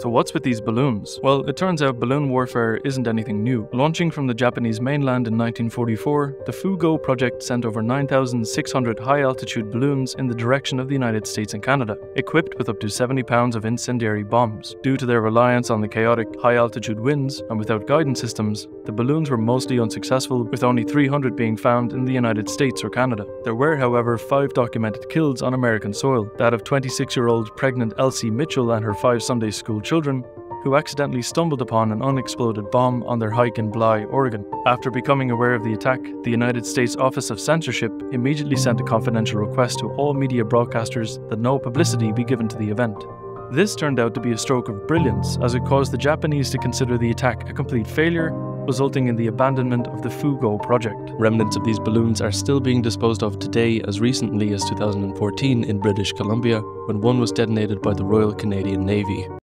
So what's with these balloons? Well, it turns out balloon warfare isn't anything new. Launching from the Japanese mainland in 1944, the Fu-Go project sent over 9,600 high-altitude balloons in the direction of the United States and Canada, equipped with up to 70 pounds of incendiary bombs. Due to their reliance on the chaotic high-altitude winds and without guidance systems, the balloons were mostly unsuccessful, with only 300 being found in the United States or Canada. There were, however, five documented kills on American soil, that of 26-year-old pregnant Elsie Mitchell and her five Sunday school children who accidentally stumbled upon an unexploded bomb on their hike in Bly, Oregon. After becoming aware of the attack, the United States Office of Censorship immediately sent a confidential request to all media broadcasters that no publicity be given to the event. This turned out to be a stroke of brilliance as it caused the Japanese to consider the attack a complete failure, resulting in the abandonment of the Fu-Go project. Remnants of these balloons are still being disposed of today as recently as 2014 in British Columbia, when one was detonated by the Royal Canadian Navy.